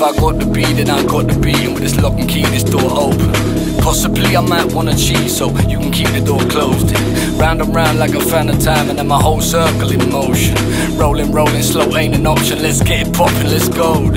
If I got the beat, then I got the beat, and with this lock and key, this door open. Possibly I might wanna cheat, so you can keep the door closed. Round and round like a fan of time, and then my whole circle in motion. Rolling, rolling, slow ain't an option. Let's get it poppin', let's go.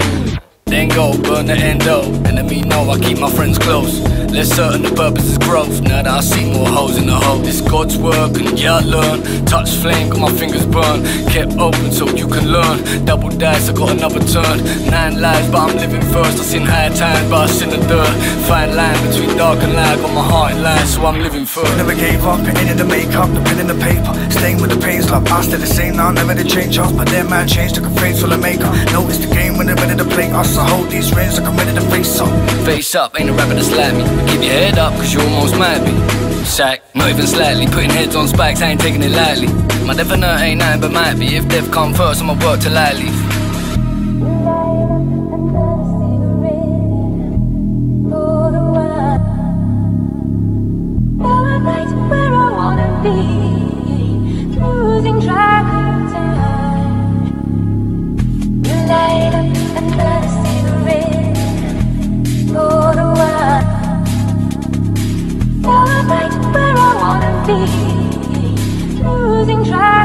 Then go, burn the endo. Enemy know I keep my friends close. Less certain the purpose is growth. Now that I see more holes in the hole. this God's work, and yeah, I learn. Touch flame, got my fingers burned. Kept open so you can learn. Double dice, I got another turn. Nine lives, but I'm living first. I seen high times, but I seen the dirt. Fine line between dark and light. Got my heart in line, so I'm living first. Never gave up, pen in the makeup, the pen in the paper. Staying with the pains, love. I stay the same now, never to change us. But their man changed, took a face full of makeup. Notice the game when they're ready to play us. I hold these reins like I'm ready to face up. Face up, ain't a rapper that's like me. Keep your head up, cause you almost might be. Sack, not even slightly. Putting heads on spikes, I ain't taking it lightly. My definite ain't nothing but might be. If death come first, I'ma work till I leave. Light up another cigarette for the Losing track